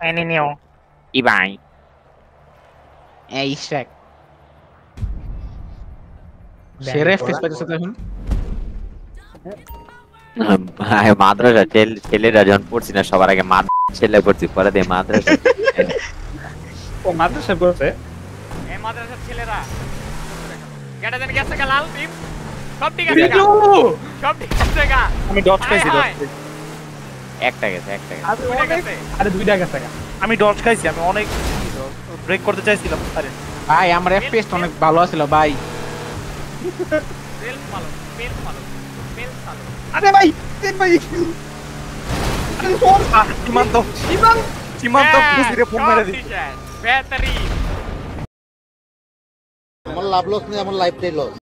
এই নিও ই ভাই এই শেখ সেরে এফপিএস পাইতেছে তো এখন মাদ্রাসা ছেলেরা যখন পড়ছি না সবার আগে মাদ ছেলে পড়ছি পরে দিয়ে মাদ্রাসা ও মাদ্রাসা পড়ছে এই মাদ্রাসার ছেলেরা কেটে দেন গেছে গা লাল টিম সব ঠিক আছে সব ঠিক আছে গা আমি ডট dodge হায়। খাইছি। একটা গেছে একটা গেছে। আরে দুইটা গেছে আমি ডট খাইছি আমি অনেক ব্রেক করতে চাইছিলাম আরে। ভাই আমার এফপিএস অনেক ভালো আছিল ভাই। মালো মালো মালো আরে ভাই দেখ ভাই সীমান্ত সীমান্ত। খুশিরে ফোন মেরে দিই বেহতরিন আমার লাভ লস নেই আমার লাইফটাই লস